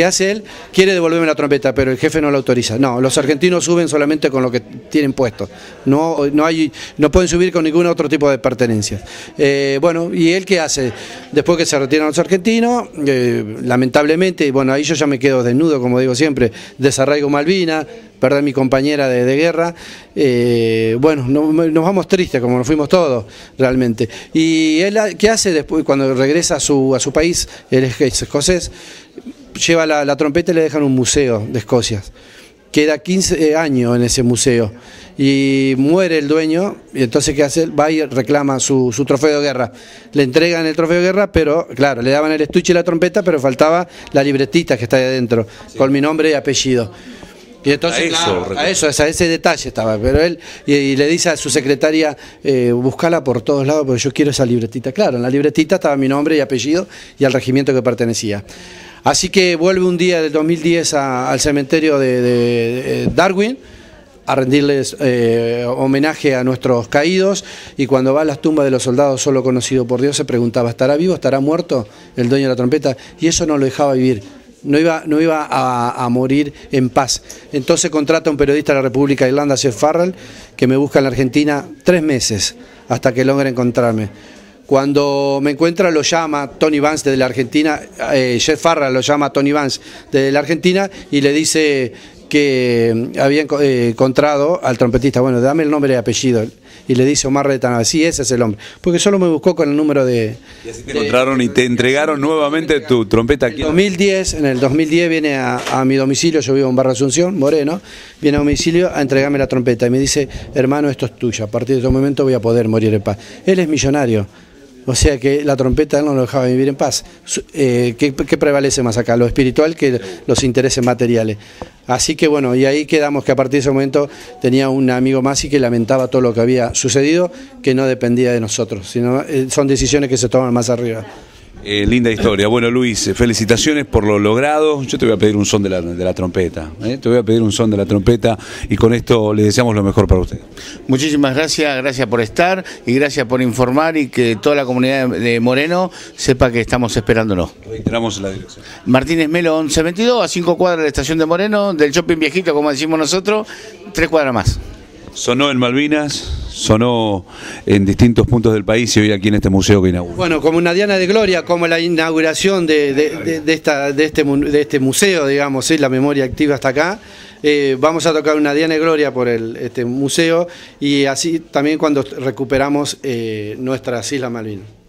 ¿Qué hace él? Quiere devolverme la trompeta, pero el jefe no lo autoriza. No, los argentinos suben solamente con lo que tienen puesto. No, no, hay, no pueden subir con ningún otro tipo de pertenencias. Eh, bueno, ¿y él qué hace? Después que se retiran los argentinos, eh, lamentablemente, bueno, ahí yo ya me quedo desnudo, como digo siempre, desarraigo Malvina, perder mi compañera de, guerra, eh, bueno, nos vamos tristes, como nos fuimos todos, realmente. ¿Y él qué hace después, cuando regresa a su, a su país, él es escocés, lleva la, trompeta y le dejan un museo de Escocia. Queda 15 años en ese museo y muere el dueño y entonces ¿qué hace? Va y reclama su, trofeo de guerra. Le entregan el trofeo de guerra, pero claro, le daban el estuche y la trompeta, pero faltaba la libretita que está ahí adentro, con mi nombre y apellido. Y entonces, a eso, a ese detalle estaba, pero él, y, le dice a su secretaria, eh, buscala por todos lados, porque yo quiero esa libretita. Claro, en la libretita estaba mi nombre y apellido y al regimiento que pertenecía. Así que vuelve un día del 2010 al cementerio de, Darwin a rendirles eh, homenaje a nuestros caídos y cuando va a las tumbas de los soldados solo conocido por Dios se preguntaba, ¿estará vivo, estará muerto el dueño de la trompeta? Y eso no lo dejaba vivir no iba, no iba a, morir en paz. Entonces contrata a un periodista de la República de Irlanda, Jeff Farrell, que me busca en la Argentina tres meses hasta que logra encontrarme. Cuando me encuentra lo llama Tony Vance desde la Argentina, eh, Jeff Farrell lo llama Tony Vance desde la Argentina y le dice que había eh, encontrado al trompetista, bueno, dame el nombre y apellido. Y le dice Omar Retanaba, sí, ese es el hombre. Porque solo me buscó con el número de... Y así te encontraron y te entregaron nuevamente tu trompeta aquí. En 2010, en el 2010 viene a, mi domicilio, yo vivo en Barra Asunción, Moreno, viene a domicilio a entregarme la trompeta y me dice, hermano, esto es tuyo, a partir de este momento voy a poder morir en paz. Él es millonario. O sea que la trompeta no lo dejaba vivir en paz. Eh, ¿qué, prevalece más acá? Lo espiritual que los intereses materiales. Así que bueno, y ahí quedamos que a partir de ese momento tenía un amigo más y que lamentaba todo lo que había sucedido, que no dependía de nosotros, sino eh, son decisiones que se toman más arriba. Eh, linda historia. Bueno, Luis, eh, felicitaciones por lo logrado. Yo te voy a pedir un son de la, de la trompeta. ¿eh? Te voy a pedir un son de la trompeta y con esto le deseamos lo mejor para usted. Muchísimas gracias, gracias por estar y gracias por informar y que toda la comunidad de Moreno sepa que estamos esperándonos. Reiteramos la dirección. Martínez Melo 1122, a 5 cuadras de la estación de Moreno, del shopping viejito, como decimos nosotros, tres cuadras más. Sonó en Malvinas, sonó en distintos puntos del país y hoy aquí en este museo que inaugura. Bueno, como una diana de gloria, como la inauguración de, de, este, este museo, digamos, la memoria activa hasta acá. Eh, vamos a tocar una diana de gloria por el, este museo y así también cuando recuperamos eh, nuestras Islas Malvinas.